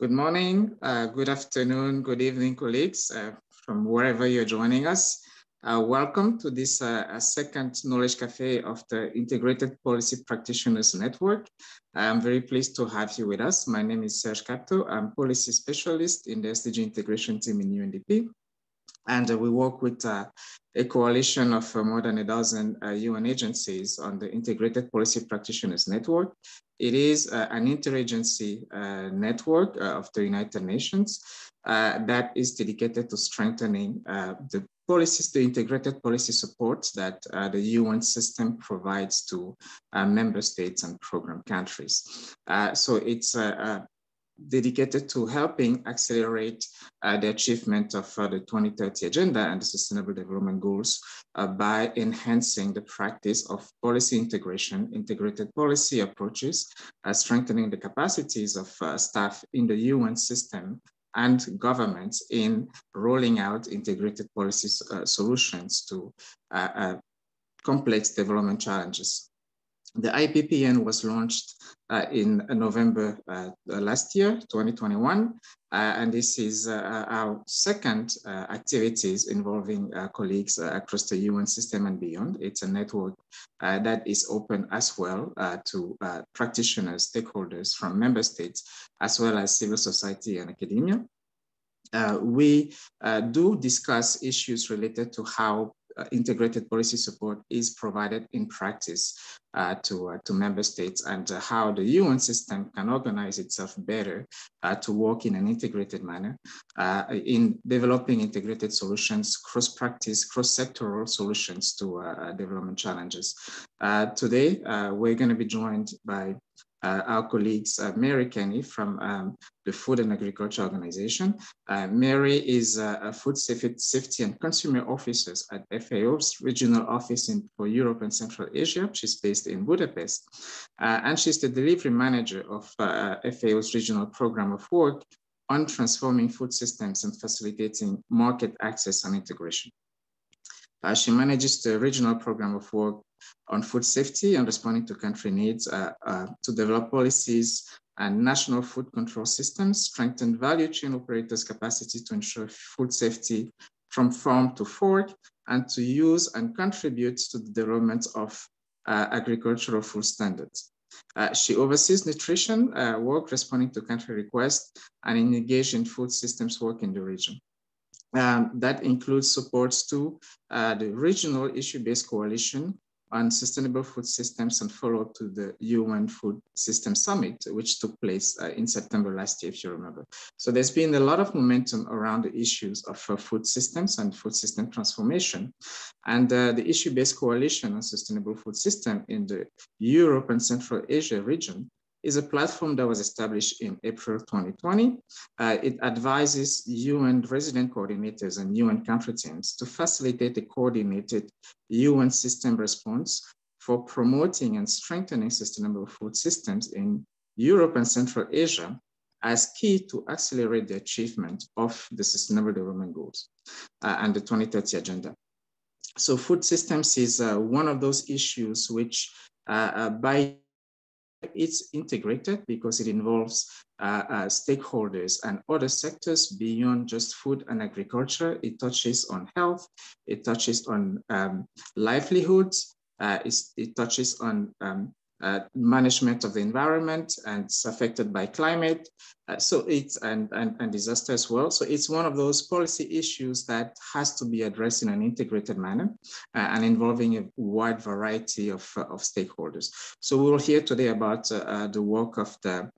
Good morning, uh, good afternoon, good evening, colleagues, uh, from wherever you're joining us. Uh, welcome to this uh, second Knowledge Cafe of the Integrated Policy Practitioners Network. I'm very pleased to have you with us. My name is Serge Kapto. I'm policy specialist in the SDG integration team in UNDP. And uh, we work with uh, a coalition of more than a dozen UN agencies on the Integrated Policy Practitioners Network. It is an interagency network of the United Nations that is dedicated to strengthening the policies, the integrated policy support that uh, the UN system provides to uh, member states and program countries. Uh, so it's uh, uh, dedicated to helping accelerate uh, the achievement of the 2030 Agenda and the Sustainable Development Goals by enhancing the practice of policy integration, integrated policy approaches, strengthening the capacities of staff in the UN system and governments in rolling out integrated policy uh, solutions to uh, uh, complex development challenges. The IPPN was launched uh, in November uh, last year, 2021, uh, and this is our second activities involving colleagues across the UN system and beyond. It's a network that is open as well to practitioners, stakeholders from member states, as well as civil society and academia. Uh, we uh, do discuss issues related to how uh, integrated policy support is provided in practice uh, to, uh, to member states and uh, how the UN system can organize itself better to work in an integrated manner in developing integrated solutions, cross-practice, cross-sectoral solutions to development challenges. today, we're going to be joined by uh, our colleagues, uh, Mary Kenny from um, the Food and Agriculture Organization. Uh, Mary is a food safety and consumer officer at FAO's regional office in, for Europe and Central Asia. She's based in Budapest. Uh, and she's the delivery manager of uh, FAO's regional program of work on transforming food systems and facilitating market access and integration. Uh, she manages the regional program of work on food safety and responding to country needs uh, uh, to develop policies and national food control systems, strengthen value chain operators' capacity to ensure food safety from farm to fork, and to use and contribute to the development of uh, agricultural food standards. Uh, she oversees nutrition uh, work responding to country requests and engaged in food systems work in the region. Um, that includes supports to uh, the regional issue-based coalition on sustainable food systems and follow up to the UN Food System Summit, which took place uh, in September last year, if you remember. So there's been a lot of momentum around the issues of uh, food systems and food system transformation. And uh, the issue-based coalition on sustainable food system in the Europe and Central Asia region is a platform that was established in April 2020. Uh, it advises UN resident coordinators and UN country teams to facilitate a coordinated UN system response for promoting and strengthening sustainable food systems in Europe and Central Asia as key to accelerate the achievement of the Sustainable Development Goals uh, and the 2030 Agenda. So food systems is uh, one of those issues which uh, uh, by it's integrated because it involves uh, uh, stakeholders and other sectors beyond just food and agriculture. It touches on health, it touches on um, livelihoods, uh, it touches on um, uh, management of the environment and it's affected by climate. Uh, so it's and, and, and disaster as well. So it's one of those policy issues that has to be addressed in an integrated manner uh, and involving a wide variety of, uh, of stakeholders. So we will hear today about uh, uh, the work of the,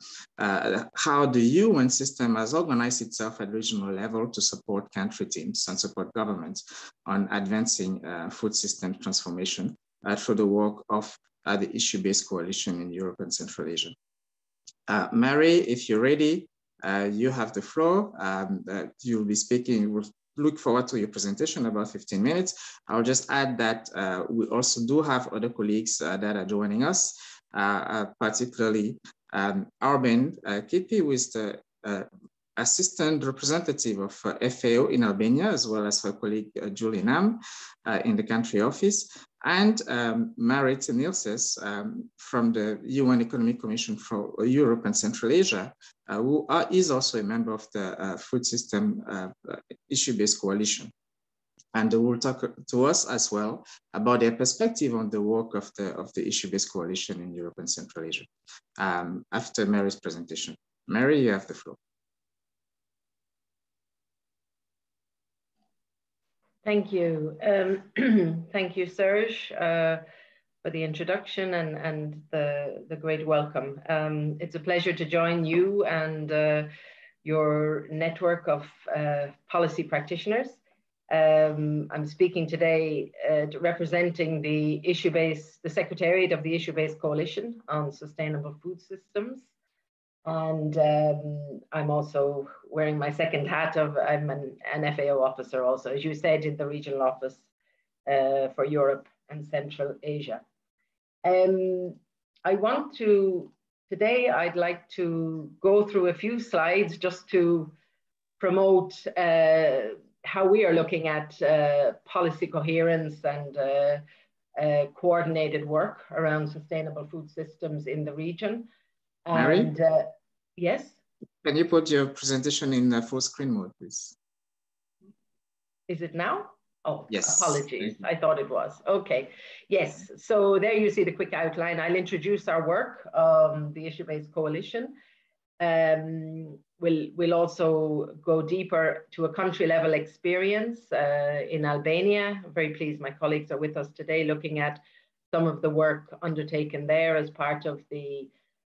how the UN system has organized itself at regional level to support country teams and support governments on advancing food system transformation through the work of uh, the issue-based coalition in Europe and Central Asia. Uh, Mary, if you're ready, uh, you have the floor. Um, you'll be speaking, we'll look forward to your presentation, about 15 minutes. I'll just add that uh, we also do have other colleagues uh, that are joining us, uh, particularly um, Arben Kipi, who is the assistant representative of uh, FAO in Albania, as well as her colleague uh, Julie Nam uh, in the country office. And um, Marit Nilses um, from the UN Economic Commission for Europe and Central Asia, uh, who are, is also a member of the uh, Food System uh, Issue-Based Coalition. And they will talk to us as well about their perspective on the work of the, of the Issue-Based Coalition in Europe and Central Asia um, after Mary's presentation. Mary, you have the floor. Thank you. Um, thank you, Serge, uh, for the introduction and, and the, the great welcome. Um, it's a pleasure to join you and uh, your network of uh, policy practitioners. Um, I'm speaking today uh, representing the issue-based, the Secretariat of the Issue-Based Coalition on Sustainable Food Systems. And um, I'm also wearing my second hat of I'm an, an, FAO officer also, as you said, in the regional office uh, for Europe and Central Asia. Um, I want to, today I'd like to go through a few slides just to promote uh, how we are looking at uh, policy coherence and uh, uh, coordinated work around sustainable food systems in the region. Mary? And, uh, yes? Can you put your presentation in uh, full screen mode, please? Is it now? Oh, yes. apologies. I thought it was. Okay. Yes. So there you see the quick outline. I'll introduce our work, um, the issue-based coalition. Um, we'll, we'll also go deeper to a country level experience uh, in Albania. I'm very pleased my colleagues are with us today looking at some of the work undertaken there as part of the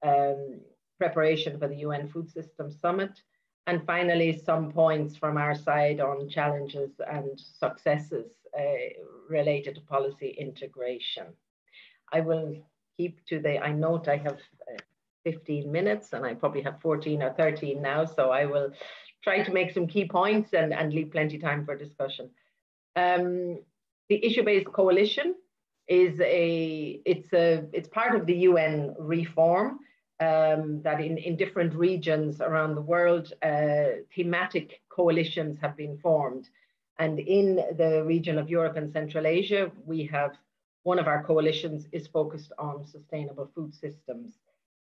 um, preparation for the UN Food Systems Summit. And finally, some points from our side on challenges and successes uh, related to policy integration. I will keep to the, I note I have uh, 15 minutes and I probably have 14 or 13 now, so I will try to make some key points and, and leave plenty time for discussion. Um, the issue-based coalition is a, it's a, it's part of the UN reform um, that in, in different regions around the world, uh, thematic coalitions have been formed. And in the region of Europe and Central Asia, we have one of our coalitions is focused on sustainable food systems.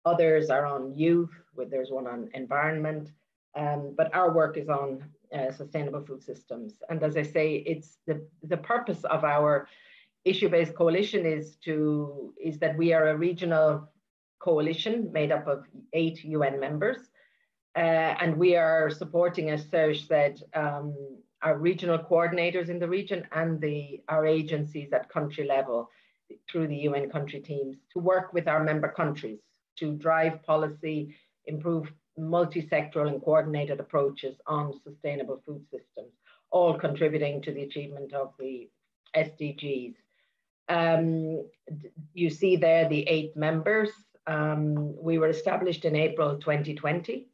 Others are on youth, there's one on environment, um, but our work is on uh, sustainable food systems. And as I say, it's the, the purpose of our issue-based coalition is to is that we are a regional coalition made up of eight UN members. Uh, and we are supporting, as Serge said, um, our regional coordinators in the region and the, our agencies at country level through the UN country teams to work with our member countries to drive policy, improve multi-sectoral and coordinated approaches on sustainable food systems, all contributing to the achievement of the SDGs. Um, you see there the eight members um, we were established in April 2020,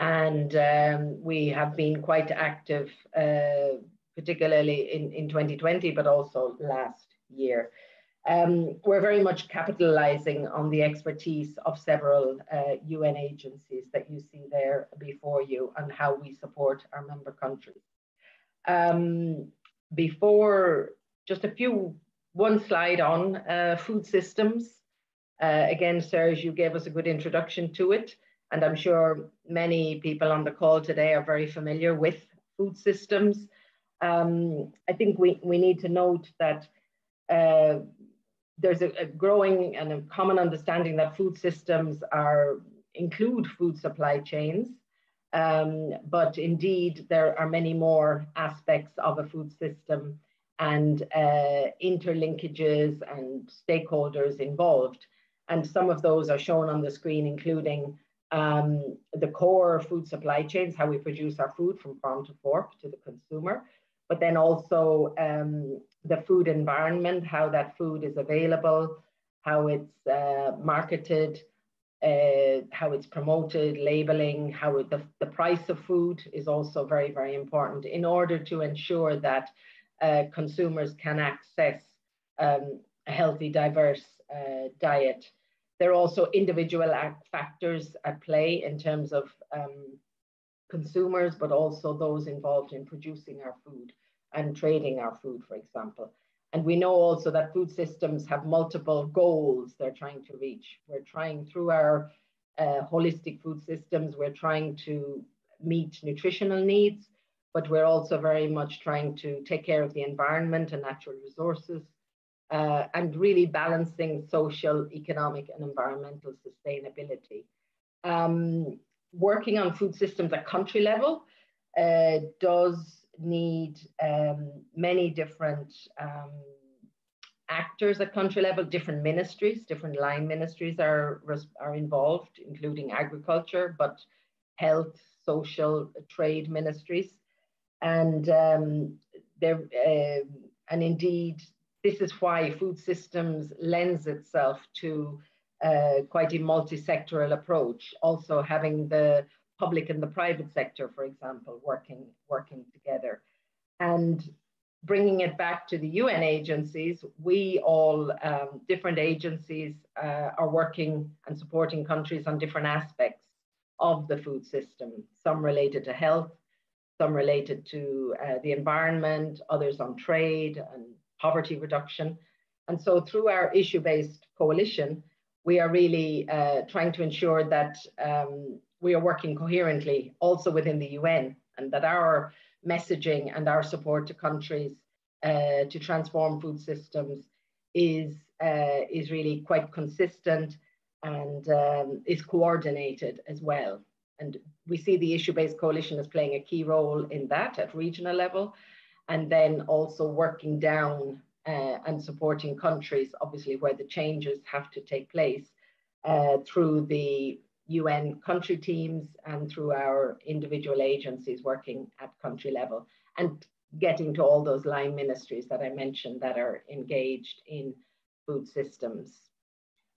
and um, we have been quite active, uh, particularly in, in 2020, but also last year. Um, we're very much capitalizing on the expertise of several uh, UN agencies that you see there before you and how we support our member countries. Um, before, just a few, one slide on uh, food systems. Uh, again, Serge, you gave us a good introduction to it, and I'm sure many people on the call today are very familiar with food systems. Um, I think we, we need to note that uh, there's a, a, growing and a common understanding that food systems are include food supply chains, um, but indeed there are many more aspects of a food system and uh, interlinkages and stakeholders involved. And some of those are shown on the screen, including um, the core food supply chains, how we produce our food from farm to fork to the consumer, but then also um, the food environment, how that food is available, how it's uh, marketed, uh, how it's promoted, labeling, how it, the, the price of food is also very, very important in order to ensure that uh, consumers can access um, a healthy, diverse uh, diet there are also individual factors at play in terms of um, consumers, but also those involved in producing our food and trading our food, for example. And we know also that food systems have multiple goals they're trying to reach. We're trying through our uh, holistic food systems, we're trying to meet nutritional needs, but we're also very much trying to take care of the environment and natural resources uh, and really balancing social, economic, and environmental sustainability. Um, working on food systems at country level uh, does need um, many different um, actors at country level, different ministries, different line ministries are, are involved, including agriculture, but health, social, trade ministries. And um, there, uh, and indeed, this is why food systems lends itself to uh, quite a multi-sectoral approach, also having the public and the private sector, for example, working, working together. And bringing it back to the UN agencies, we all, um, different agencies uh, are working and supporting countries on different aspects of the food system, some related to health, some related to uh, the environment, others on trade and poverty reduction. And so through our issue-based coalition, we are really uh, trying to ensure that um, we are working coherently also within the UN and that our messaging and our support to countries uh, to transform food systems is, uh, is really quite consistent and um, is coordinated as well. And we see the issue-based coalition as playing a key role in that at regional level, and then also working down uh, and supporting countries, obviously where the changes have to take place uh, through the UN country teams and through our individual agencies working at country level and getting to all those line ministries that I mentioned that are engaged in food systems.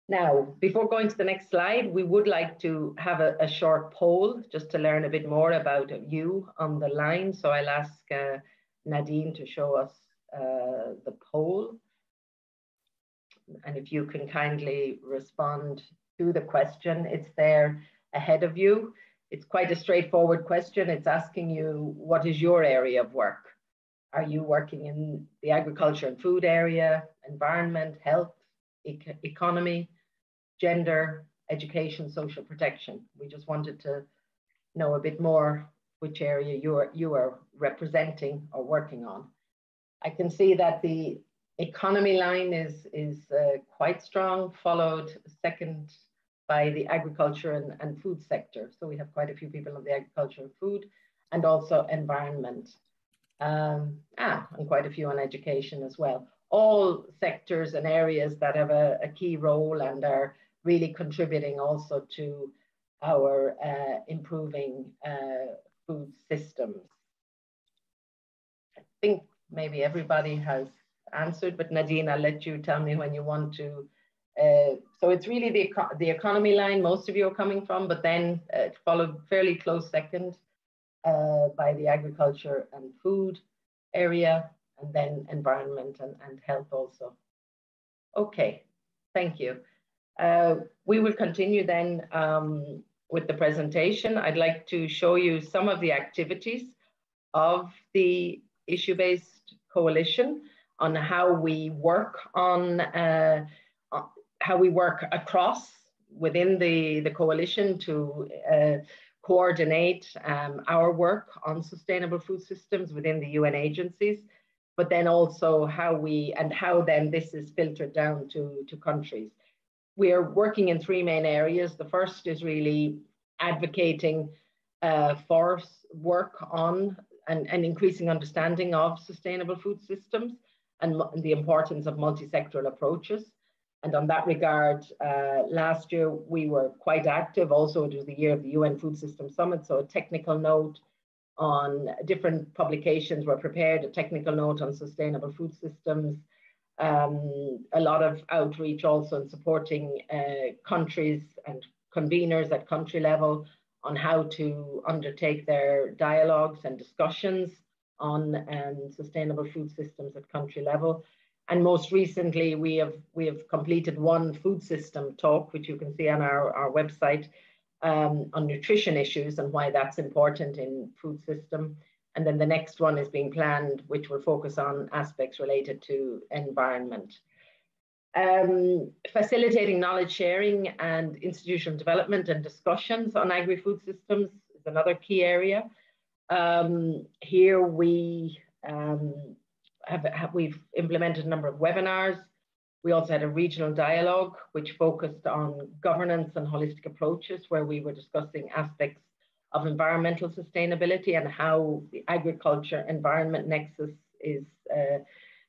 Now, before going to the next slide, we would like to have a, a short poll just to learn a bit more about you on the line. So I'll ask uh, Nadine to show us uh, the poll. And if you can kindly respond to the question, it's there ahead of you. It's quite a straightforward question. It's asking you, what is your area of work? Are you working in the agriculture and food area, environment, health, economy, gender, education, social protection? We just wanted to know a bit more which area you are, you are representing or working on. I can see that the economy line is, is uh, quite strong, followed second by the agriculture and, and food sector. So we have quite a few people on the agriculture and food and also environment. Um, ah, and quite a few on education as well. All sectors and areas that have a, a key role and are really contributing also to our uh, improving uh, food systems. I think maybe everybody has answered, but Nadine, I'll let you tell me when you want to. Uh, so it's really the, the economy line most of you are coming from, but then uh, followed fairly close second uh, by the agriculture and food area, and then environment and, and health also. Okay, thank you. Uh, we will continue then um, with the presentation. I'd like to show you some of the activities of the issue-based coalition on how we work on uh, uh, how we work across within the, the coalition to uh, coordinate um, our work on sustainable food systems within the UN agencies, but then also how we and how then this is filtered down to, to countries. We are working in three main areas. The first is really advocating uh, for work on and, and increasing understanding of sustainable food systems and, the importance of multi-sectoral approaches. And on that regard, uh, last year we were quite active. Also, it was the year of the UN Food System Summit, so a technical note on different publications were prepared, a technical note on sustainable food systems, um, a lot of outreach also in supporting uh, countries and conveners at country level on how to undertake their dialogues and discussions on um, sustainable food systems at country level. And most recently, we have we have completed one food system talk, which you can see on our, our website, um, on nutrition issues and why that's important in food system. And then the next one is being planned, which will focus on aspects related to environment. Um, facilitating knowledge sharing and institutional development and discussions on agri-food systems is another key area. Um, here we um, have, have, we've implemented a number of webinars. We also had a regional dialogue which focused on governance and holistic approaches where we were discussing aspects of environmental sustainability and how the agriculture environment nexus is, uh,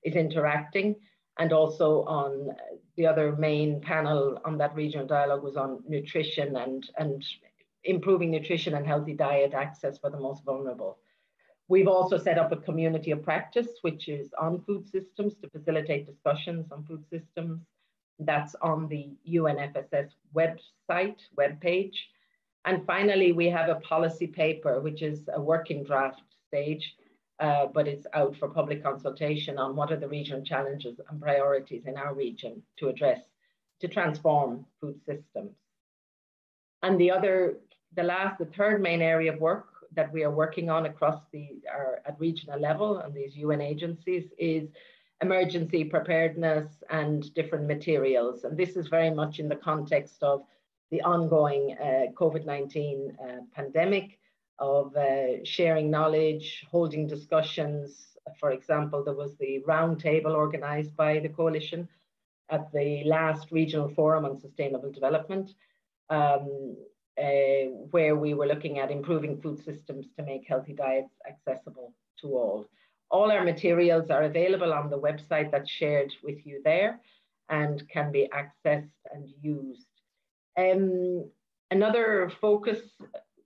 is interacting and also on the other main panel on that regional dialogue was on nutrition and, and improving nutrition and healthy diet access for the most vulnerable. We've also set up a community of practice, which is on food systems to facilitate discussions on food systems. That's on the UNFSS website, webpage. And finally, we have a policy paper, which is a working draft stage, uh, but it's out for public consultation on what are the regional challenges and priorities in our region to address to transform food systems. And the other, the last, the third main area of work that we are working on across the, our, at regional level and these UN agencies is emergency preparedness and different materials. And this is very much in the context of the ongoing uh, COVID-19 uh, pandemic of uh, sharing knowledge, holding discussions. For example, there was the roundtable organized by the coalition at the last regional forum on sustainable development, um, uh, where we were looking at improving food systems to make healthy diets accessible to all. All our materials are available on the website that's shared with you there and can be accessed and used. Um, another focus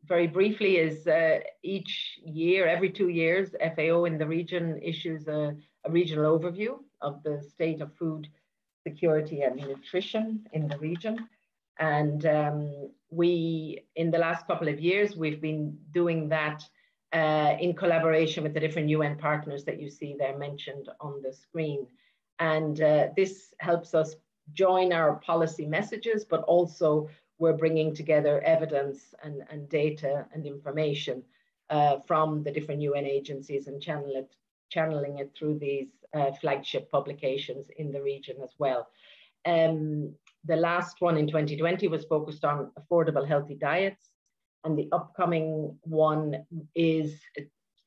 very briefly is uh, each year, every two years, FAO in the region issues a, a, regional overview of the state of food security and nutrition in the region. And um, we, in the last couple of years, we've been doing that uh, in collaboration with the different UN partners that you see there mentioned on the screen. And uh, this helps us join our policy messages, but also we're bringing together evidence and, and data and information uh, from the different UN agencies and channel it, channeling it through these uh, flagship publications in the region as well. Um, the last one in 2020 was focused on affordable healthy diets. And the upcoming one is,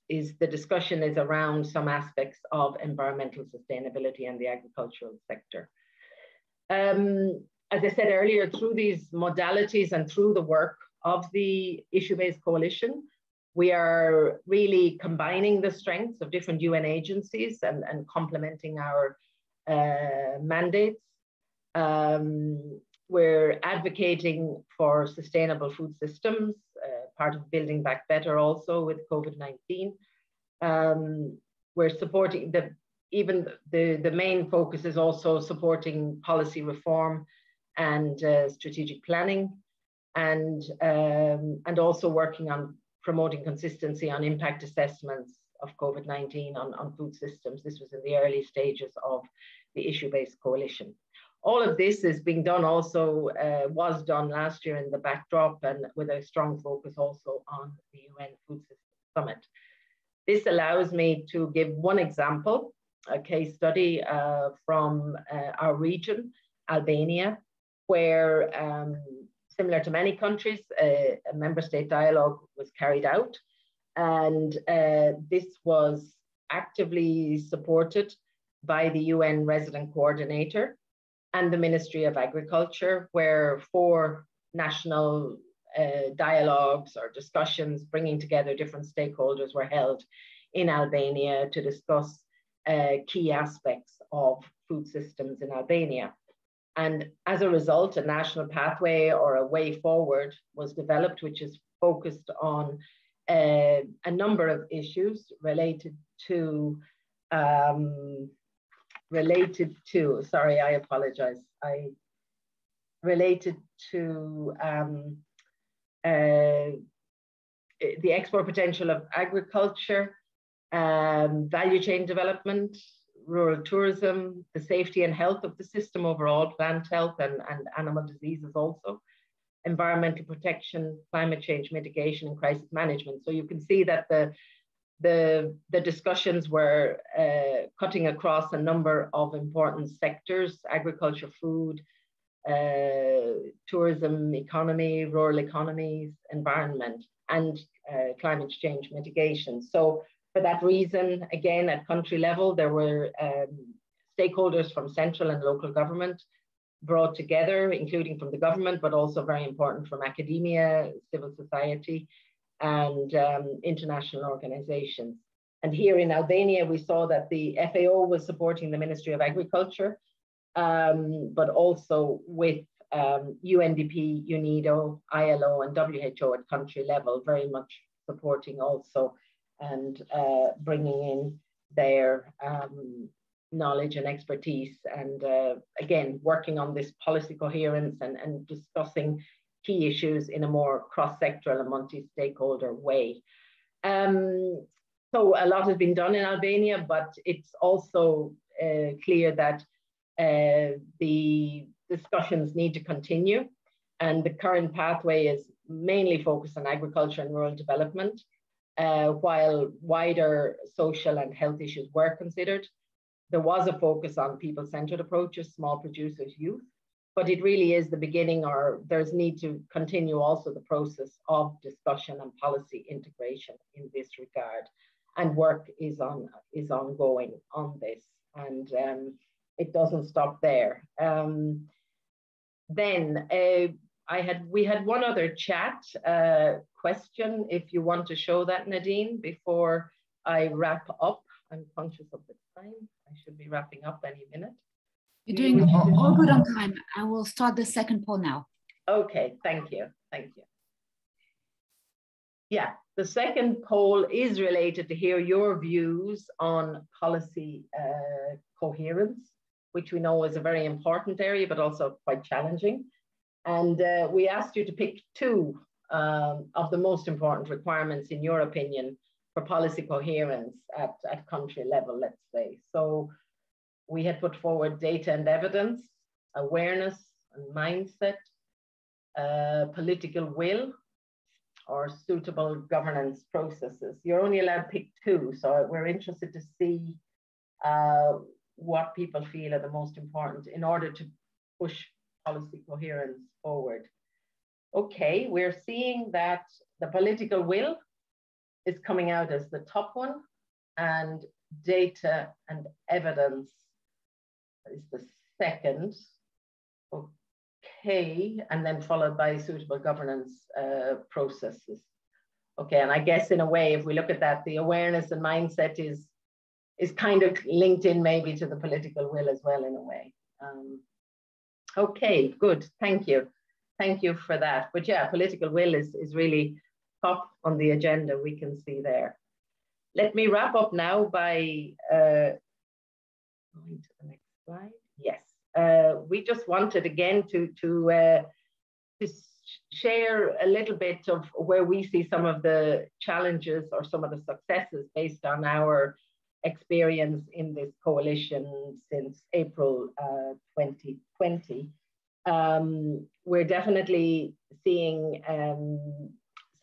is the discussion is around some aspects of environmental sustainability and the agricultural sector. Um, as I said earlier, through these modalities and through the work of the issue-based coalition, we are really combining the strengths of different UN agencies and, and complementing our uh, mandates. Um, we're advocating for sustainable food systems, uh, part of Building Back Better also with COVID-19. Um, we're supporting the, even the, the main focus is also supporting policy reform and uh, strategic planning, and, um, and also working on promoting consistency on impact assessments of COVID-19 on, on food systems. This was in the early stages of the issue-based coalition. All of this is being done also, uh, was done last year in the backdrop and with a strong focus also on the UN Food Summit. This allows me to give one example, a case study uh, from uh, our region, Albania, where, um, similar to many countries, a member state dialogue was carried out. And uh, this was actively supported by the UN resident coordinator and the Ministry of Agriculture, where four national uh, dialogues or discussions bringing together different stakeholders were held in Albania to discuss uh, key aspects of food systems in Albania. And as a result, a national pathway or a way forward was developed, which is focused on uh, a number of issues related to um, related to sorry i apologize. I related to um, uh, the export potential of agriculture um, value chain development rural tourism, the safety and health of the system overall, plant health and, and animal diseases also, environmental protection, climate change mitigation, and crisis management. So you can see that the, the, the discussions were uh, cutting across a number of important sectors, agriculture, food, uh, tourism, economy, rural economies, environment, and uh, climate change mitigation. So for that reason, again, at country level, there were um, stakeholders from central and local government brought together, including from the government, but also very important from academia, civil society, and um, international organizations. And here in Albania, we saw that the FAO was supporting the Ministry of Agriculture, um, but also with um, UNDP, UNIDO, ILO, and WHO at country level, very much supporting also and uh, bringing in their um, knowledge and expertise. And uh, again, working on this policy coherence and, and discussing key issues in a more cross-sectoral and multi-stakeholder way. Um, so a lot has been done in Albania, but it's also uh, clear that uh, the discussions need to continue. And the current pathway is mainly focused on agriculture and rural development, uh, while wider social and health issues were considered. There was a focus on people-centered approaches, small producers, youth, but it really is the beginning or there's need to continue also the process of discussion and policy integration in this regard and work is on is ongoing on this and um, it doesn't stop there um, then uh, I had we had one other chat uh, question if you want to show that Nadine before I wrap up I'm conscious of the time I should be wrapping up any minute you're doing all, all good on time. I will start the second poll now. Okay, thank you. Thank you. Yeah, the second poll is related to hear your views on policy uh, coherence, which we know is a very important area, but also quite challenging. And uh, we asked you to pick two um, of the most important requirements, in your opinion, for policy coherence at, at country level, let's say. So we had put forward data and evidence, awareness and mindset, uh, political will, or suitable governance processes. You're only allowed to pick two, so we're interested to see uh, what people feel are the most important in order to push policy coherence forward. Okay, we're seeing that the political will is coming out as the top one, and data and evidence is the second. Okay, and then followed by suitable governance uh, processes. Okay, and I guess in a way, if we look at that, the awareness and mindset is is kind of linked in maybe to the political will as well in a way. Um, okay, good, thank you. Thank you for that. But yeah, political will is, is really top on the agenda, we can see there. Let me wrap up now by uh, going to the next slide. Yes, uh, we just wanted again to to uh, to share a little bit of where we see some of the challenges or some of the successes based on our experience in this coalition since April uh, 2020. Um, we're definitely seeing um,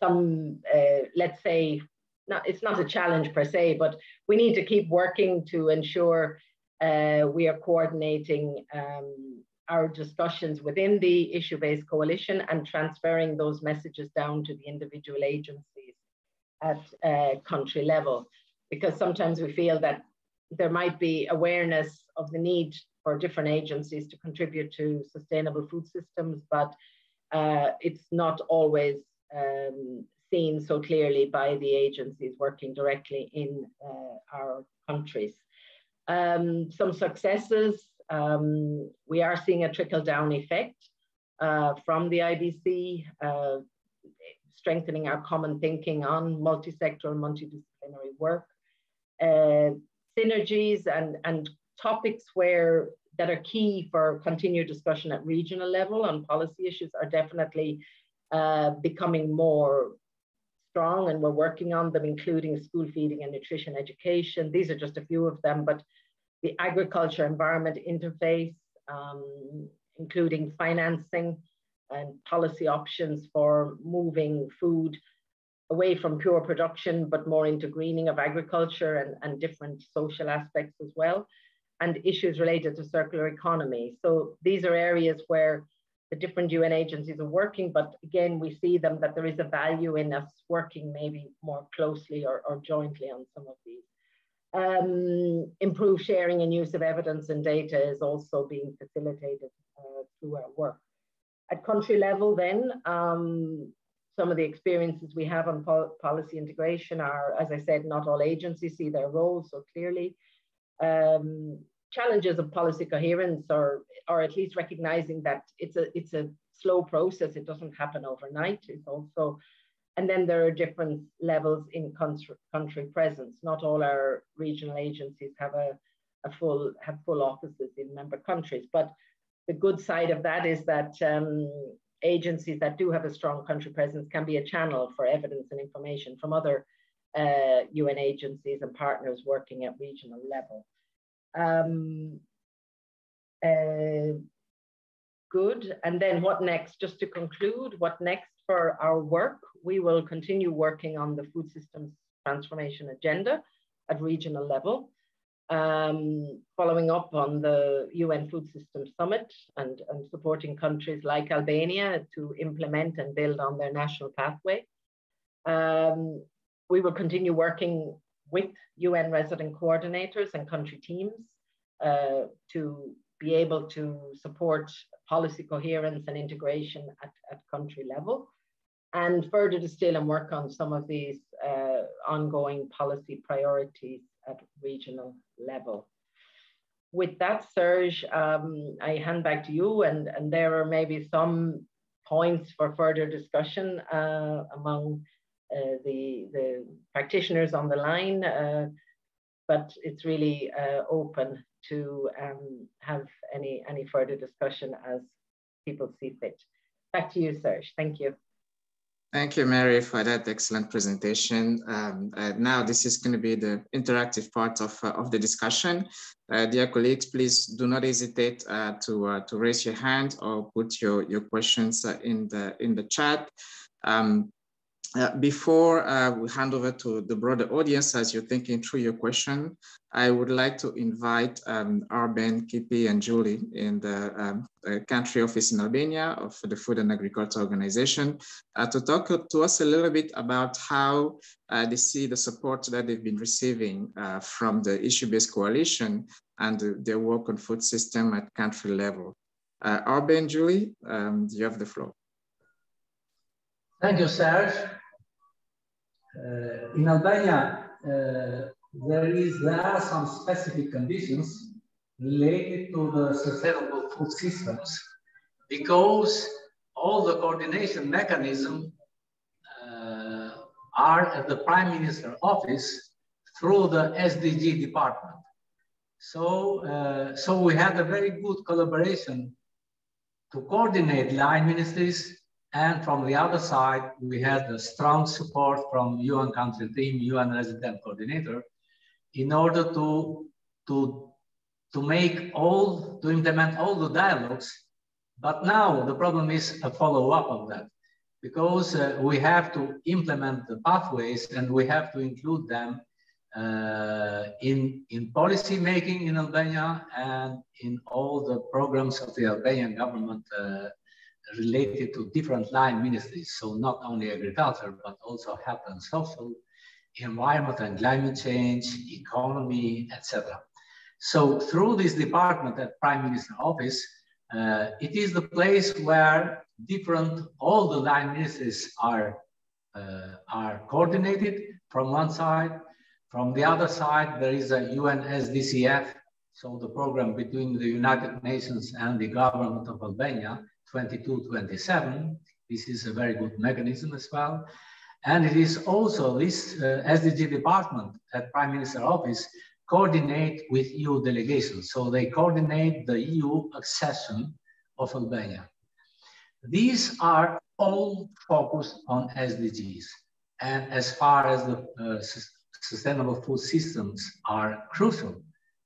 some, uh, let's say, not, it's not a challenge per se, but we need to keep working to ensure uh, we are coordinating um, our discussions within the issue-based coalition and transferring those messages down to the individual agencies at uh, country level. Because sometimes we feel that there might be awareness of the need for different agencies to contribute to sustainable food systems, but uh, it's not always um, seen so clearly by the agencies working directly in uh, our countries. Um, some successes, um, we are seeing a trickle down effect uh, from the IBC, uh, strengthening our common thinking on multi-sectoral, multidisciplinary work. Uh, synergies and, and topics where that are key for continued discussion at regional level on policy issues are definitely uh, becoming more strong and we're working on them, including school feeding and nutrition education. These are just a few of them, but the agriculture environment interface, um, including financing and policy options for moving food away from pure production, but more into greening of agriculture and, and different social aspects as well, and issues related to circular economy. So these are areas where the different UN agencies are working, but again, we see them that there is a value in us working maybe more closely or, or jointly on some of these. Um, improved sharing and use of evidence and data is also being facilitated uh, through our work. At country level then, um, some of the experiences we have on pol policy integration are, as I said, not all agencies see their role so clearly. Um, challenges of policy coherence or, or at least recognizing that it's a, it's a slow process. It doesn't happen overnight. It's also, and then there are different levels in country, country presence. Not all our regional agencies have a, a full, have full offices in member countries, but the good side of that is that um, agencies that do have a strong country presence can be a channel for evidence and information from other uh, UN agencies and partners working at regional level. Um, uh, good. And then what next? Just to conclude, what next for our work? We will continue working on the food systems transformation agenda at regional level um, following up on the UN Food Systems Summit and, and supporting countries like Albania to implement and build on their national pathway. Um, we will continue working with UN resident coordinators and country teams uh, to be able to support policy coherence and integration at, at country level and further distill and work on some of these uh, ongoing policy priorities at regional level. With that, Serge, um, I hand back to you, and, and there are maybe some points for further discussion uh, among uh, the, the practitioners on the line, uh, but it's really uh, open to um, have any, any further discussion as people see fit. Back to you, Serge. Thank you. Thank you, Mary, for that excellent presentation. Um, uh, now, this is going to be the interactive part of, uh, of the discussion. Uh, dear colleagues, please do not hesitate uh, to, uh, to raise your hand or put your, your questions uh, in, the, in the chat. Um, uh, before uh, we hand over to the broader audience as you're thinking through your question, I would like to invite um, Arben, Kipi, and Julie in the um, uh, country office in Albania of the Food and Agriculture Organization uh, to talk to us a little bit about how they see the support that they've been receiving from the issue-based coalition and their work on food system at country level. Arben, Julie, um, you have the floor. Thank you, Serge. Uh, in Albania, uh, there is there are some specific conditions related to the sustainable food systems because all the coordination mechanism uh, are at the Prime Minister office through the SDG department. So, uh, so we had a very good collaboration to coordinate line ministries and from the other side, we had the strong support from UN country team, UN resident coordinator, in order to, to, to make all, to implement all the dialogues. But now the problem is a follow-up of that because uh, we have to implement the pathways and we have to include them uh, in, in policy making in Albania and in all the programs of the Albanian government uh, related to different line ministries. So not only agriculture, but also health and social, environment and climate change, economy, etc. So through this department at Prime Minister Office, uh, it is the place where different, all the line ministries are, uh, are coordinated from one side. From the other side, there is a UNSDCF, so the program between the United Nations and the government of Albania, 22, 27. This is a very good mechanism as well. And it is also this uh, SDG department at Prime Minister Office coordinate with EU delegations. So they coordinate the EU accession of Albania. These are all focused on SDGs. And as far as the uh, sustainable food systems are crucial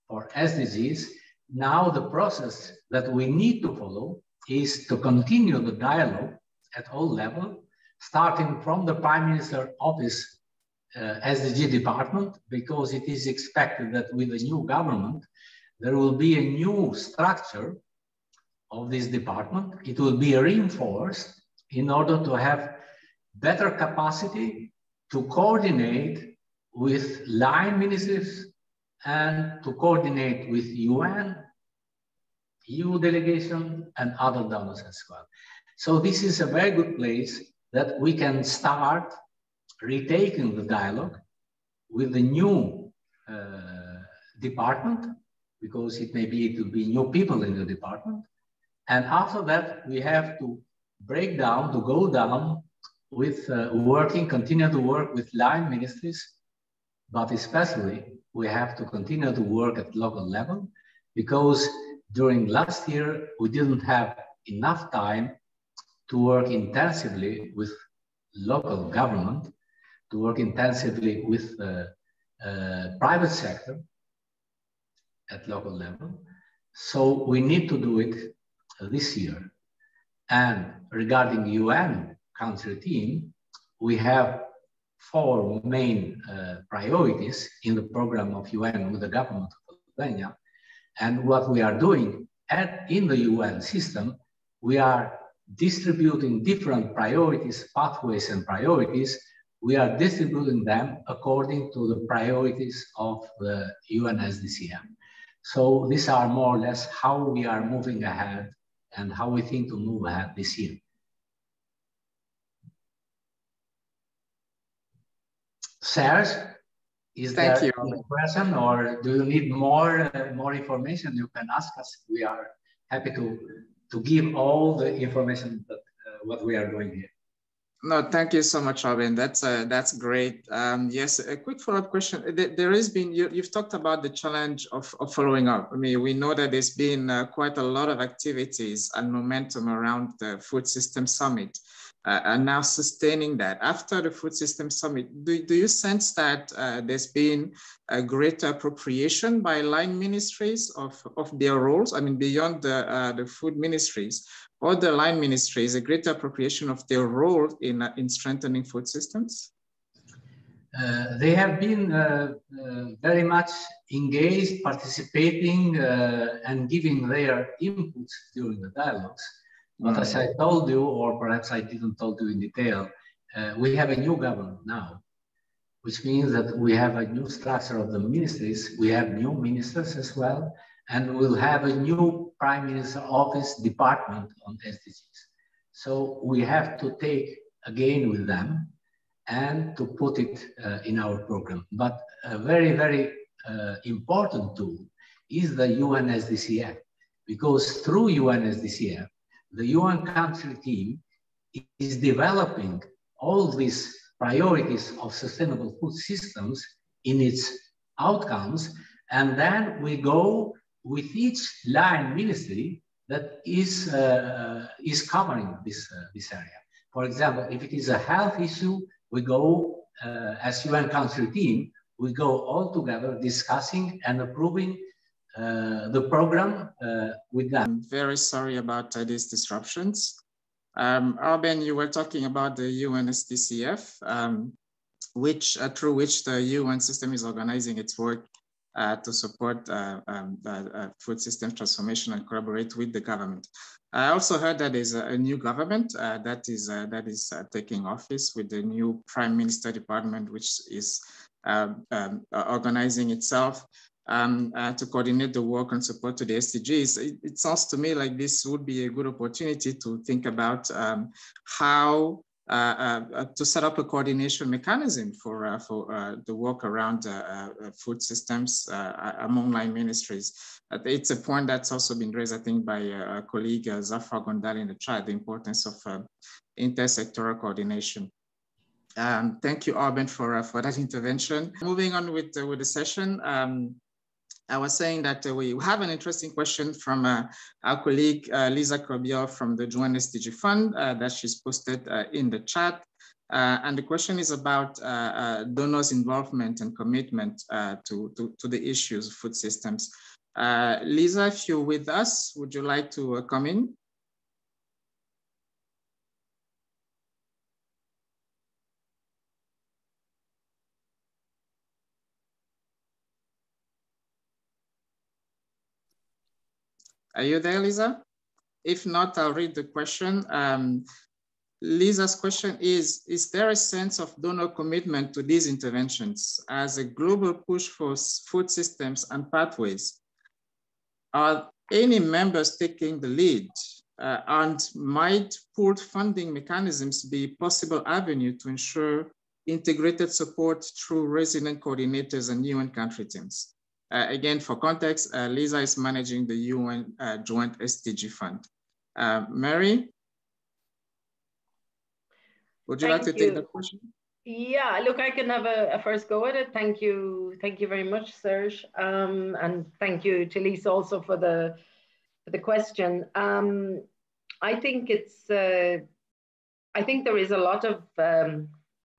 for SDGs, now the process that we need to follow is to continue the dialogue at all level starting from the Prime Minister office uh, SDG department, because it is expected that with the new government, there will be a new structure of this department. It will be reinforced in order to have better capacity to coordinate with line ministries and to coordinate with UN, EU delegation, and other donors as well. So this is a very good place that we can start retaking the dialogue with the new uh, department, because it may be it will be new people in the department. And after that, we have to break down, to go down with uh, working, continue to work with line ministries, but especially we have to continue to work at local level because during last year, we didn't have enough time to work intensively with local government, to work intensively with the uh, uh, private sector at local level. So we need to do it this year. And regarding UN country team, we have four main uh, priorities in the program of UN with the government of Albania. And what we are doing at, in the UN system, we are distributing different priorities, pathways and priorities. We are distributing them according to the priorities of the UN SDCF. So these are more or less how we are moving ahead and how we think to move ahead this year. Serge, is Thank there you. a question or do you need more, uh, more information? You can ask us. We are happy to, to give all the information that uh, what we are doing here. No, thank you so much, Arben. That's uh, that's great. Um, yes, a quick follow-up question. There has been you, have talked about the challenge of, of following up. I mean, we know that there's been uh, quite a lot of activities and momentum around the Food System Summit uh, are now sustaining that. After the Food System Summit, do, do you sense that uh, there's been a greater appropriation by line ministries of, of their roles? I mean, beyond the, uh, the food ministries, or the line ministries, a greater appropriation of their role in, uh, in strengthening food systems? Uh, they have been uh, very much engaged, participating, and giving their inputs during the dialogues. But as I told you, or perhaps I didn't told you in detail, uh, we have a new government now, which means that we have a new structure of the ministries. We have new ministers as well, and we'll have a new prime minister office department on SDGs. So we have to take again with them and to put it uh, in our program. But a very, very uh, important tool is the UNSDCF, because through UNSDCF, the UN country team is developing all these priorities of sustainable food systems in its outcomes. And then we go with each line ministry that is, uh, is covering this, uh, this area. For example, if it is a health issue, we go uh, as UN country team, we go all together discussing and approving the program uh, with that. I'm very sorry about uh, these disruptions. Um, Arben, you were talking about the UNSDCF, um, which through which the UN system is organizing its work uh, to support uh, um, uh, food system transformation and collaborate with the government. I also heard that there's a, new government that is that is taking office with the new Prime Minister Department, which is um, organizing itself um, uh, to coordinate the work and support to the SDGs, it, it, sounds to me like this would be a good opportunity to think about um, how uh, uh, to set up a coordination mechanism for, uh, for uh, the work around uh, food systems among line ministries. it's a point that's also been raised, I think, by a colleague, Zafar Gondal in the chat, the importance of intersectoral coordination. Um, thank you, Arben, for, for that intervention. Moving on with, with the session, um, I was saying that uh, we have an interesting question from uh, our colleague uh, Lisa Kurbiel from the Joint SDG Fund uh, that she's posted uh, in the chat. Uh, and the question is about donors' involvement and commitment to, to, to, the issues of food systems. Lisa, if you're with us, would you like to come in? Are you there, Lisa? If not, I'll read the question. Um, Lisa's question is, is there a sense of donor commitment to these interventions as a global push for food systems and pathways? Are any members taking the lead? Uh, and might pooled funding mechanisms be a possible avenue to ensure integrated support through resident coordinators and UN country teams? Uh, again, for context, uh, Lisa is managing the UN uh, Joint SDG Fund. Uh, Mary, would you Thank like to you. take the question? Yeah, look, I can have a, a, first go at it. Thank you, thank you very much, Serge, um, and thank you to Lisa also for the for the question. Um, I think it's, uh, I think there is a lot of um,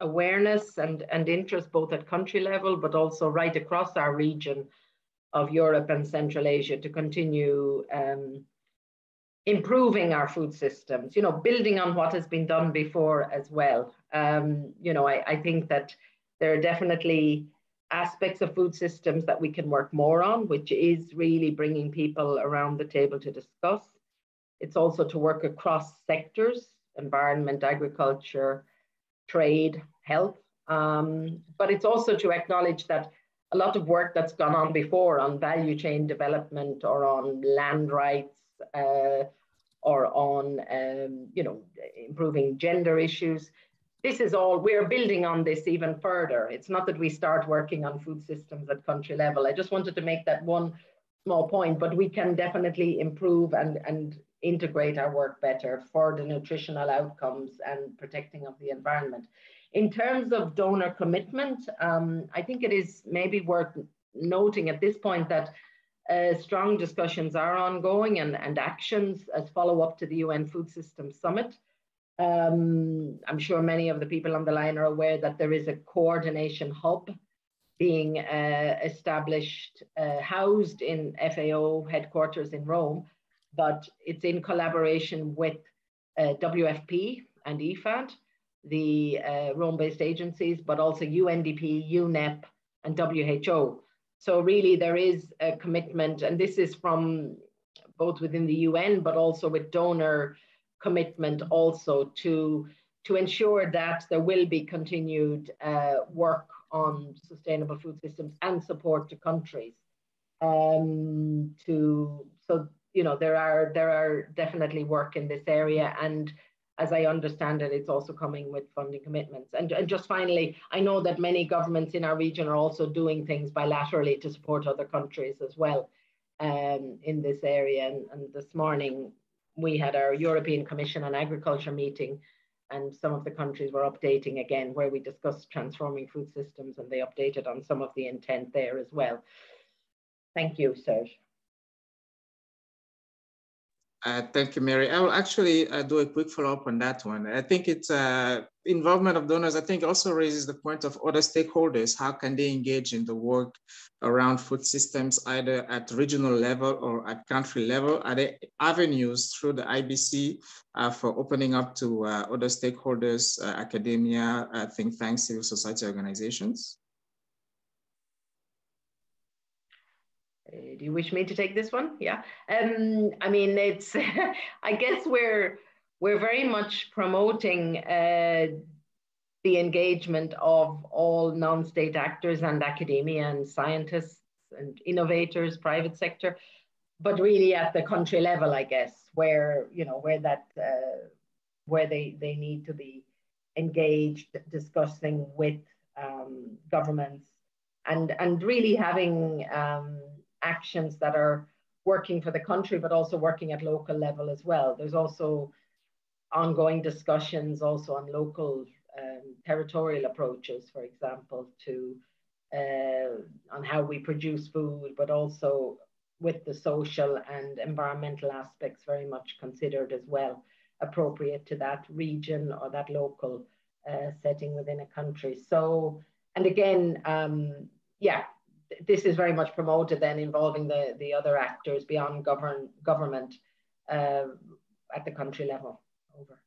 awareness and and interest both at country level, but also right across our region of Europe and Central Asia to continue um, improving our food systems, you know, building on what has been done before as well. Um, you know, I, I think that there are definitely aspects of food systems that we can work more on, which is really bringing people around the table to discuss. It's also to work across sectors, environment, agriculture, trade, health. Um, but it's also to acknowledge that a lot of work that's gone on before on value chain development or on land rights uh, or on, um, you know, improving gender issues. This is all, we're building on this even further. It's not that we start working on food systems at country level. I just wanted to make that one small point, but we can definitely improve and, and integrate our work better for the nutritional outcomes and protecting of the environment. In terms of donor commitment, um, I think it is maybe worth noting at this point that uh, strong discussions are ongoing and, and actions as follow up to the UN Food System Summit. Um, I'm sure many of the people on the line are aware that there is a coordination hub being uh, established, uh, housed in FAO headquarters in Rome, but it's in collaboration with uh, WFP and IFAD, the uh, Rome-based agencies, but also UNDP, UNEP, and WHO. So really there is a commitment, and this is from both within the UN, but also with donor commitment also to, to ensure that there will be continued uh, work on sustainable food systems and support to countries. Um, to so you know there are there are definitely work in this area and as I understand it, it's also coming with funding commitments. And, and just finally, I know that many governments in our region are also doing things bilaterally to support other countries as well um, in this area. And, and this morning, we had our European Commission on Agriculture meeting, and some of the countries were updating again, where we discussed transforming food systems, and they updated on some of the intent there as well. Thank you, Serge. Uh, thank you, Mary. I will actually uh, do a quick follow-up on that one. I think it's uh, involvement of donors, I think also raises the point of other stakeholders. How can they engage in the work around food systems, either at regional level or at country level? Are there avenues through the IBC uh, for opening up to uh, other stakeholders, uh, academia, think tanks, civil society organizations? Do you wish me to take this one? Yeah. Um, I mean, it's, I guess we're, we're very much promoting uh, the engagement of all non-state actors and academia and scientists and innovators, private sector, but really at the country level, I guess, where, you know, where that, uh, where they, they need to be engaged, discussing with um, governments and, and really having um, actions that are working for the country, but also working at local level as well. There's also ongoing discussions also on local um, territorial approaches, for example, to uh, on how we produce food, but also with the social and environmental aspects very much considered as well, appropriate to that region or that local uh, setting within a country. So, and again, um, yeah, this is very much promoted then involving the, the other actors beyond govern, government uh, at the country level. Over.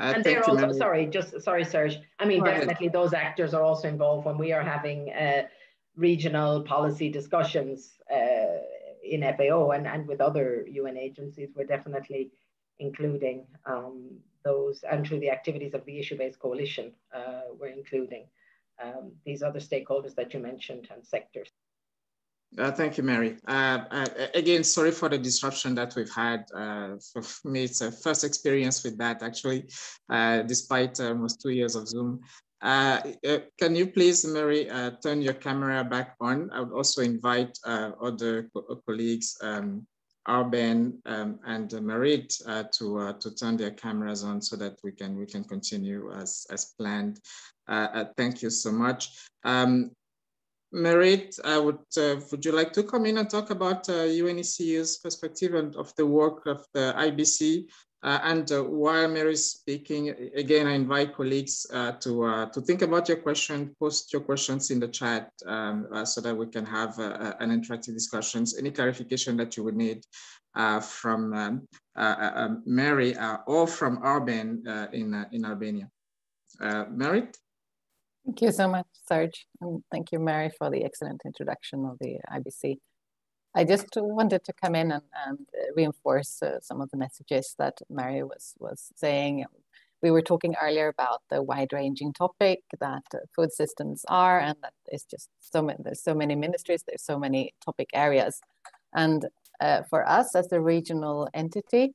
Uh, and they're also, sorry, just sorry, Serge. I mean, definitely those actors are also involved when we are having uh, regional policy discussions uh, in FAO and, and with other UN agencies, we're definitely including um, those, and through the activities of the issue-based coalition, uh, we're including um, these other stakeholders that you mentioned and sectors. Uh, thank you, Mary. Uh, uh, again, sorry for the disruption that we've had. Uh, for me, it's a first experience with that, actually, uh, despite almost two years of Zoom. Uh, can you please, Mary, turn your camera back on? I would also invite other co colleagues, um, Arben um, and Marit, to to turn their cameras on so that we can we can continue as as planned. thank you so much. Um, Marit, I would, uh, would you like to come in and talk about uh, UNECE's perspective and of the work of the IBC? Uh, and uh, while Mary is speaking, again, I invite colleagues uh, to, uh, to think about your question, post your questions in the chat um, uh, so that we can have an interactive discussions. Any clarification that you would need from um, Mary or from Arben in, in Albania. Mary? Thank you so much, Serge. And thank you, Mary, for the excellent introduction of the IBC. I just wanted to come in and, and reinforce uh, some of the messages that Mary was, was saying. We were talking earlier about the wide-ranging topic that uh, food systems are, and that it's just so many, there's so many ministries, there's so many topic areas. And uh, for us as a regional entity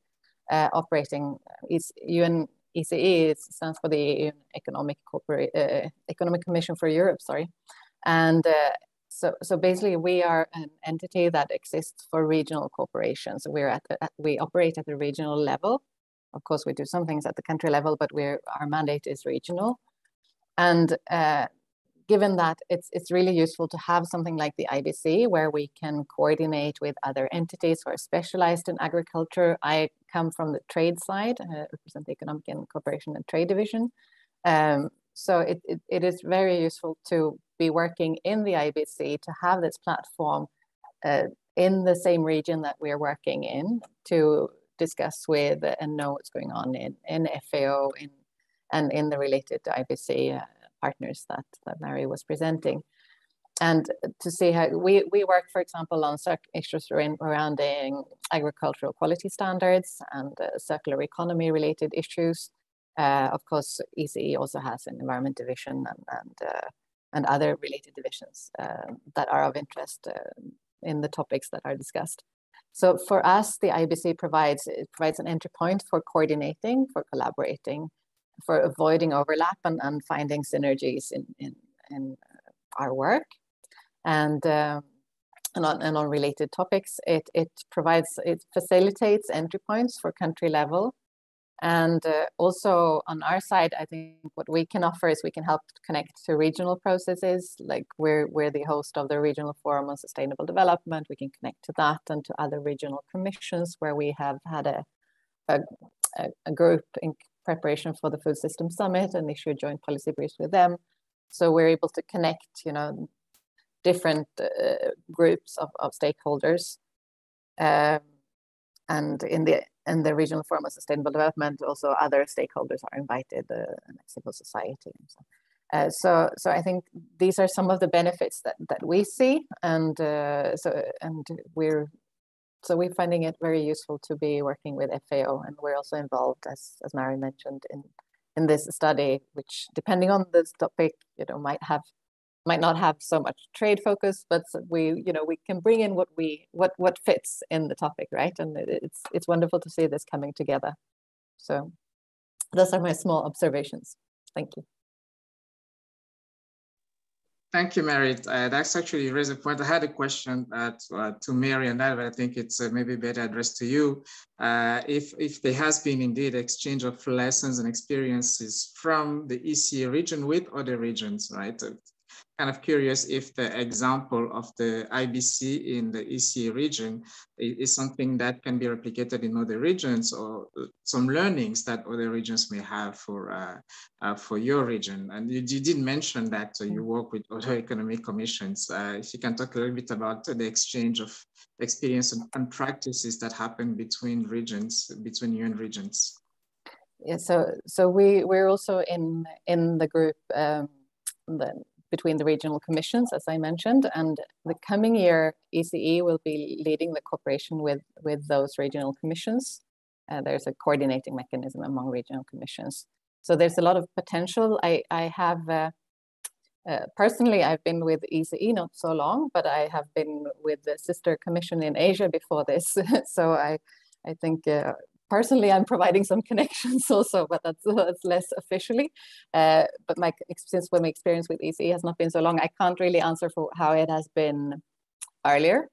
uh, operating, is UN ECE, it stands for the Economic uh, Economic Commission for Europe, sorry. And uh, so, so basically we are an entity that exists for regional corporations. We're at, the, we operate at the regional level. Of course, we do some things at the country level, but we're, our mandate is regional. And uh, given that it's, it's really useful to have something like the IBC where we can coordinate with other entities who are specialized in agriculture. I come from the trade side, uh, represent the Economic and Cooperation and Trade Division. Um, so it, it, it is very useful to be working in the IBC to have this platform uh, in the same region that we're working in to discuss with and know what's going on in, in FAO in, and in the related IBC uh, partners that, that Mary was presenting. And to see how we, we work, for example, on issues surrounding agricultural quality standards and uh, circular economy related issues. Uh, of course, ECE also has an environment division and, and, uh, and other related divisions uh, that are of interest uh, in the topics that are discussed. So for us, the IBC provides, it provides an entry point for coordinating, for collaborating, for avoiding overlap and, and finding synergies in, in, in our work. And, um, and, on, and on related topics, it, it provides, it facilitates entry points for country level. And uh, also on our side, I think what we can offer is we can help connect to regional processes, like we're, we're the host of the Regional Forum on Sustainable Development. We can connect to that and to other regional commissions where we have had a, a, a group in preparation for the Food System Summit and issue joint policy briefs with them. So we're able to connect, you know, different uh, groups of, of stakeholders. Um, and in the in the regional forum of sustainable development, also other stakeholders are invited, uh, civil society. And so. Uh, so, so I think these are some of the benefits that, that we see, and uh, so and we're so we're finding it very useful to be working with FAO, and we're also involved, as as Mary mentioned, in in this study, which depending on this topic, you know, might have might not have so much trade focus, but we you know we can bring in what we what what fits in the topic, right? And it's it's wonderful to see this coming together. So those are my small observations. Thank you. Thank you, Mary. Uh, that's actually raised a point. I had a question to, uh, to, Mary on that, but I think it's uh, maybe better addressed to you. Uh, if, if there has been indeed exchange of lessons and experiences from the ECA region with other regions, right? Kind of curious if the example of the IBC in the ECA region is something that can be replicated in other regions or some learnings that other regions may have for uh, uh, for your region. And you, you did mention that uh, you work with other economic commissions. Uh, if you can talk a little bit about the exchange of experience and, and practices that happen between regions, between UN regions. Yeah, so so we we're also in in the group um, the between the regional commissions, as I mentioned, and the coming year, ECE will be leading the cooperation with, with those regional commissions. Uh, there's a coordinating mechanism among regional commissions. So there's a lot of potential. I, I have, uh, uh, personally, I've been with ECE not so long, but I have been with the sister commission in Asia before this. so I, I think uh, personally I'm providing some connections also, but that's, that's less officially. Uh, but my since when my experience with ECE has not been so long, I can't really answer for how it has been earlier.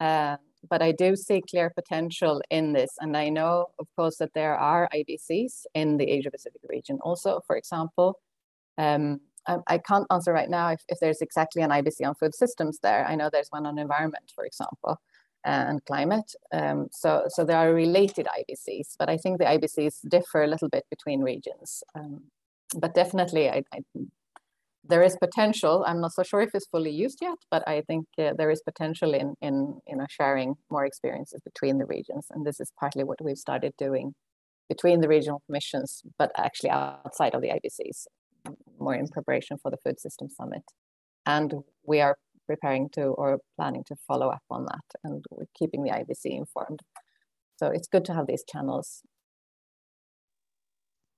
Uh, but I do see clear potential in this. And I know, of course, that there are IBCs in the Asia Pacific region also, for example. Um, I, I, can't answer right now if, if there's exactly an IBC on food systems there. I know there's one on environment, for example and climate. Um, so, so there are related IBCs, but I think the IBCs differ a little bit between regions. Um, but definitely, I, I, there is potential. I'm not so sure if it's fully used yet, but I think uh, there is potential in, in know, sharing more experiences between the regions. And this is partly what we've started doing between the regional commissions, but actually outside of the IBCs, more in preparation for the Food System Summit. And we are preparing to or planning to follow up on that and we're keeping the IBC informed. So it's good to have these channels.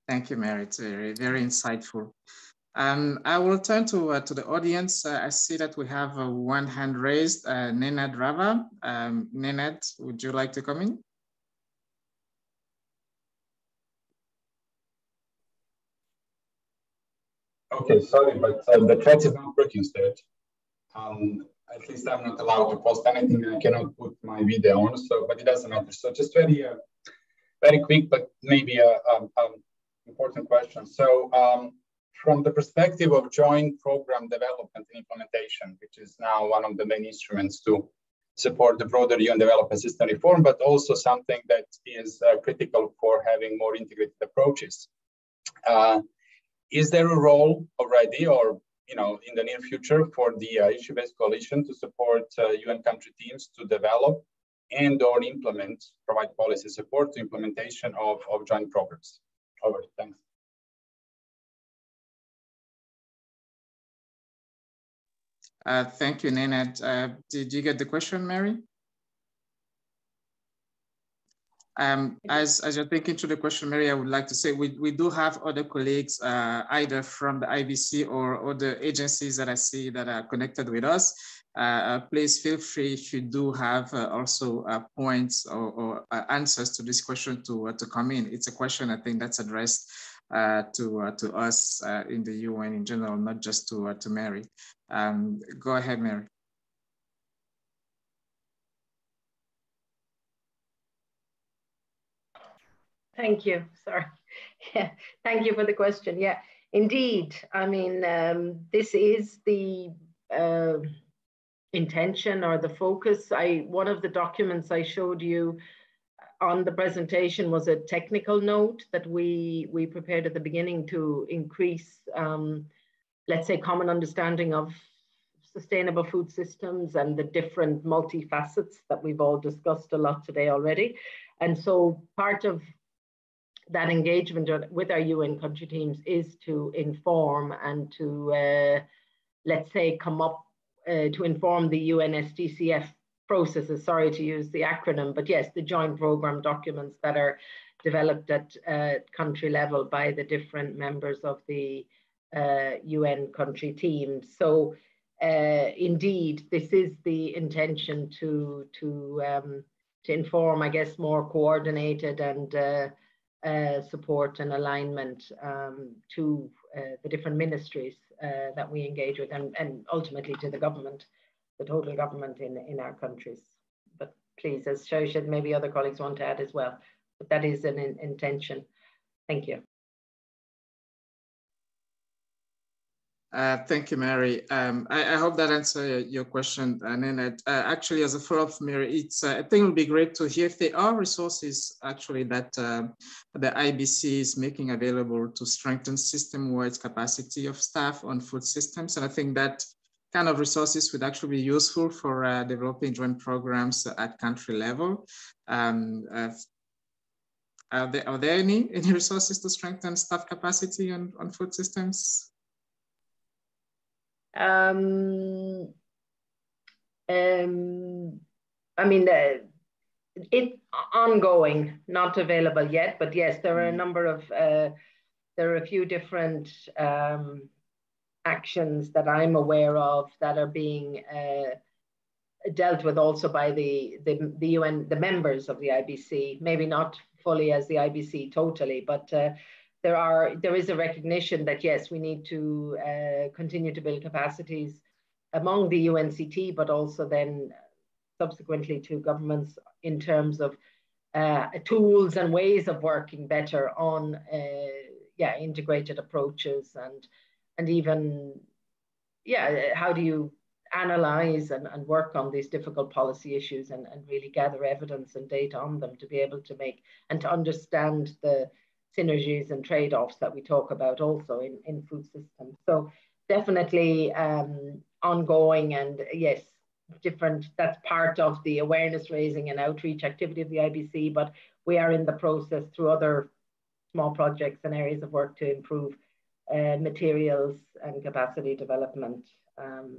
Thank you, Mary. It's very, very insightful. Um, I will turn to uh, to the audience. Uh, I see that we have uh, one hand raised. Uh, Nenad Rava. Um, Nenad, would you like to come in? Okay, sorry, but uh, the chat is not working, Serge. Um, at least I'm not allowed to post anything. I cannot put my video on, so but it doesn't matter. So just very, uh, very quick, but maybe a, a, a important question. So um, from the perspective of joint program development and implementation, which is now one of the main instruments to support the broader UN development system reform, but also something that is uh, critical for having more integrated approaches. Uh, is there a role already or you know, in the near future for the uh, issue-based coalition to support uh, UN country teams to develop and or implement, provide policy support to implementation of, of joint programs. Over, thanks. Uh, thank you, Nenad. Uh, did you get the question, Mary? Um, as, as you're thinking through the question, Mary, I would like to say we, we do have other colleagues, uh, either from the IBC or other agencies that I see that are connected with us. Uh, uh please feel free if you do have uh, also uh, points or, or uh, answers to this question to, to come in. It's a question I think that's addressed to, to us in the UN in general, not just to, to Mary. Um, go ahead, Mary. Thank you. Sorry. Yeah, thank you for the question. Yeah, indeed. I mean, um, this is the uh, intention or the focus. I one of the documents I showed you on the presentation was a technical note that we we prepared at the beginning to increase, um, let's say, common understanding of sustainable food systems and the different multifacets that we've all discussed a lot today already. And so part of that engagement with our UN country teams is to inform and to, uh, let's say, come up uh, to inform the UNSDCF processes, sorry to use the acronym, but yes, the joint program documents that are developed at uh, country level by the different members of the UN uh, country teams. So uh, indeed, this is the intention to, to, um, to inform, I guess, more coordinated and uh, support and alignment um, to uh, the different ministries uh, that we engage with and, and ultimately to the government, the total government in, in our countries. But please, as Shoshed, maybe other colleagues want to add as well, but that is an in, intention. Thank you. Uh, thank you, Mary. Um, I, I, hope that answers your question. And then uh, actually, as a follow-up, Mary, it's uh, I think it would be great to hear if there are resources actually that uh, the IBC is making available to strengthen system-wide capacity of staff on food systems. And I think that kind of resources would actually be useful for uh, developing joint programs at country level. Um, are there, are there any, any resources to strengthen staff capacity on, on food systems? Um, um, I mean, uh, it ongoing, not available yet, but yes, there are a mm. number of, uh, there are a few different um, actions that I'm aware of that are being uh, dealt with also by the, the, the UN, the members of the IBC, maybe not fully as the IBC totally, but uh, there are there is a recognition that yes, we need to uh, continue to build capacities among the UNCT, but also then subsequently to governments in terms of uh, tools and ways of working better on uh, yeah integrated approaches and and even yeah how do you analyze and, and work on these difficult policy issues and, and really gather evidence and data on them to be able to make and to understand the synergies and trade-offs that we talk about also in, in food systems. So definitely um, ongoing and yes, different, that's part of the awareness raising and outreach activity of the IBC, but we are in the process through other small projects and areas of work to improve uh, materials and capacity development um,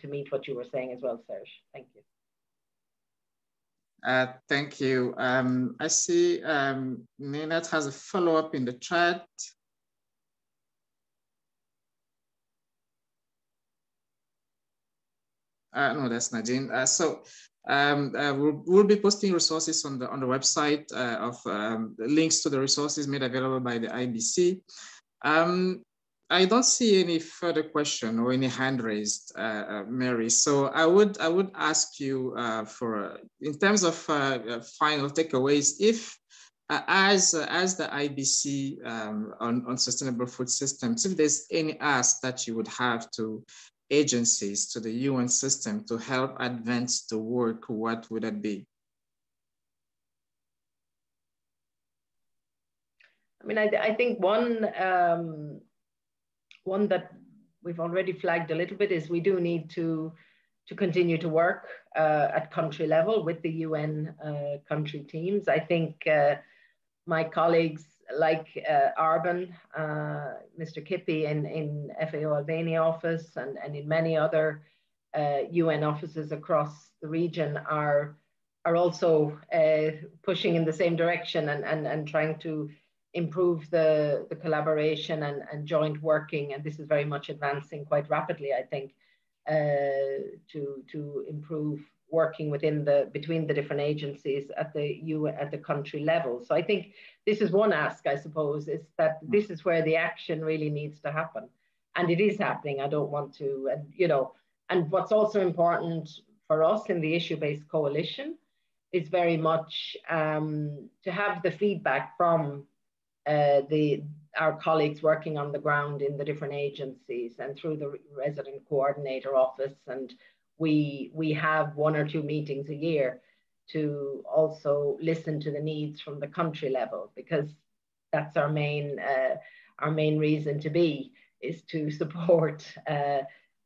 to meet what you were saying as well, Serge. Thank you. Uh, thank you. Um, I see um, Ninette has a follow-up in the chat. Uh, no, that's Nadine. Uh, so um, uh, we'll, we'll, be posting resources on the on the website uh, of um, links to the resources made available by the IBC. Um, I don't see any further question or any hand raised, uh, uh, Mary. So I would I would ask you uh, for in terms of uh, final takeaways, if uh, as as the IBC um, on, on sustainable food systems, if there's any ask that you would have to agencies to the UN system to help advance the work, what would that be? I mean, I, I think one um, one that we've already flagged a little bit is we do need to to continue to work uh, at country level with the UN uh, country teams. I think uh, my colleagues like uh, Arben, uh, Mr. Kipi in, in FAO Albania office and, and in many other UN uh, offices across the region are, are also pushing in the same direction and, and, and trying to improve the, the collaboration and, and joint working. And this is very much advancing quite rapidly, I think, uh, to, to improve working within the between the different agencies at the U at the country level. So I think this is one ask, I suppose, is that mm. this is where the action really needs to happen. And it is happening. I don't want to, and you know, and what's also important for us in the issue-based coalition is very much um, to have the feedback from uh, the our colleagues working on the ground in the different agencies and through the resident coordinator office. And we we have one or two meetings a year to also listen to the needs from the country level because that's our main uh, our main reason to be is to support uh,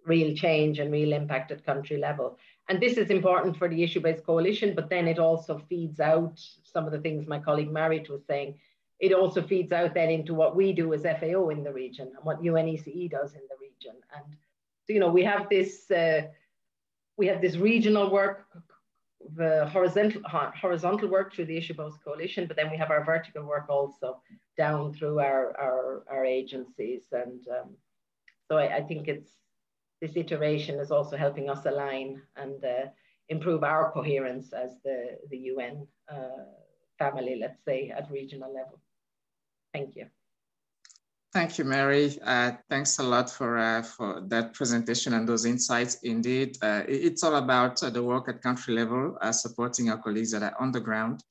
real change and real impact at country level. And this is important for the issue-based coalition but then it also feeds out some of the things my colleague Marit was saying it also feeds out then into what we do as FAO in the region and what UNECE does in the region. And so, you know, we have this, uh, we have this regional work, the horizontal, horizontal work through the Issue Based Coalition, but then we have our vertical work also down through our, our, our agencies. And um, so I, I, think it's, this iteration is also helping us align and uh, improve our coherence as the, the UN uh, family, let's say, at regional level. Thank you. Thank you, Mary. Uh, thanks a lot for, uh, for that presentation and those insights. Indeed, uh, it's all about uh, the work at country level, uh, supporting our colleagues that are on the ground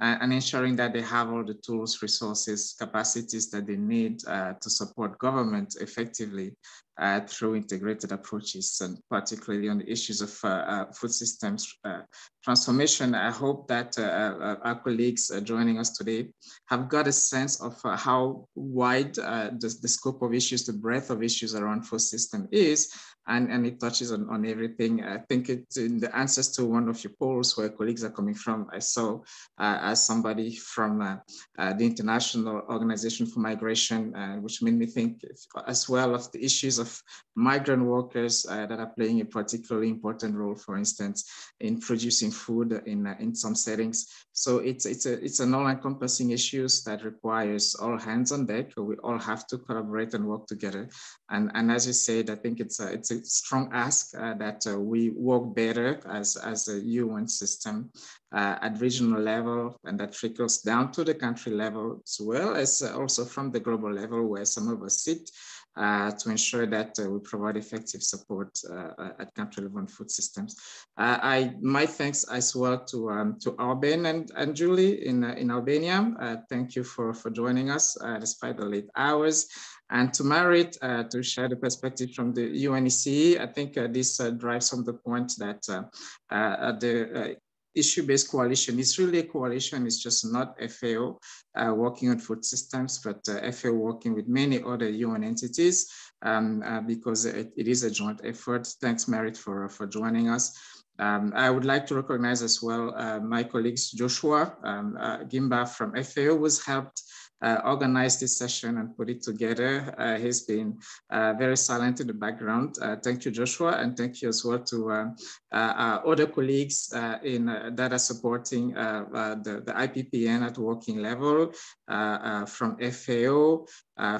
and ensuring that they have all the tools, resources, capacities that they need to support government effectively uh, through integrated approaches and particularly on the issues of uh, uh, food systems uh, transformation. I hope that uh, uh, our colleagues joining us today have got a sense of how wide the, the, scope of issues, the breadth of issues around food system is, and, and it touches on, on everything. I think it's in the answers to one of your polls where colleagues are coming from. I saw uh, as somebody from uh, uh, the International Organization for Migration, uh, which made me think as well of the issues of migrant workers uh, that are playing a particularly important role, for instance, in producing food in, uh, in some settings. So it's, it's, a, it's an all-encompassing issues that requires all hands on deck. We all have to collaborate and work together. And, and as you said, I think it's a, it's a strong ask uh, that uh, we work better as, as a UN system uh, at regional level, and that trickles down to the country level as well as also from the global level where some of us sit uh, to ensure that uh, we provide effective support uh, at country level on food systems. I my thanks as well to um, to Arben and, and Julie in in Albania. thank you for for joining us despite the late hours. And to Marit, uh, to share the perspective from the UNECE, I think uh, this uh, drives home the point that the issue-based coalition is really a coalition. It's just not FAO uh, working on food systems, but uh, FAO working with many other UN entities um, uh, because it, it is a joint effort. Thanks, Marit, for, for joining us. Um, I would like to recognize as well uh, my colleagues Joshua um, uh, Gimba from FAO was helped uh, organized this session and put it together. Uh, he's been uh, very silent in the background. Uh, thank you, Joshua, and thank you as well to uh, other colleagues in that are supporting the, the IPPN at working level from FAO,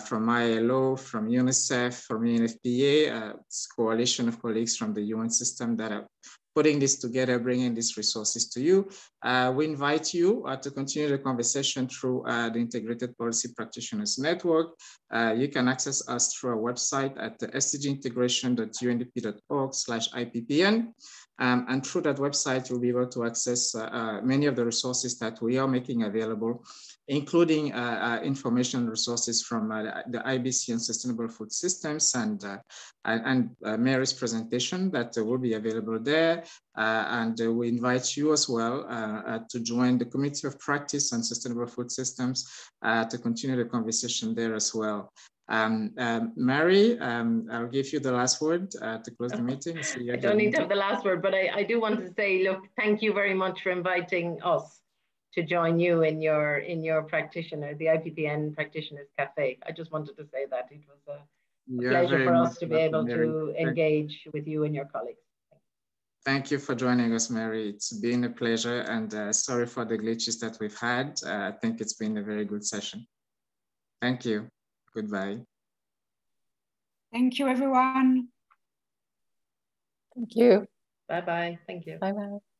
from ILO, from UNICEF, from UNFPA, a coalition of colleagues from the UN system that are putting this together, bringing these resources to you. Uh, we invite you uh, to continue the conversation through uh, the Integrated Policy Practitioners Network. Uh, you can access us through our website at sdgintegration.undp.org slash IPPN. Um, and through that website, you'll be able to access uh, uh, many of the resources that we are making available including uh, uh, information resources from uh, the IBC on Sustainable Food Systems and, uh, and uh, Mary's presentation that will be available there. Uh, and we invite you as well to join the Committee of Practice on Sustainable Food Systems to continue the conversation there as well. Um, um, Mary, um, I'll give you the last word uh, to close the meeting. So I don't need to have the last word, but I, I do want to say, look, thank you very much for inviting us to join you in your in your practitioner, the IPPN Practitioners Cafe. I just wanted to say that it was a, a pleasure for us to be able Mary. to engage with you and your colleagues. Thank you for joining us, Mary. It's been a pleasure and uh, sorry for the glitches that we've had. Uh, I think it's been a very good session. Thank you. Goodbye. Thank you, everyone. Thank you. Bye-bye. Thank you. Bye-bye.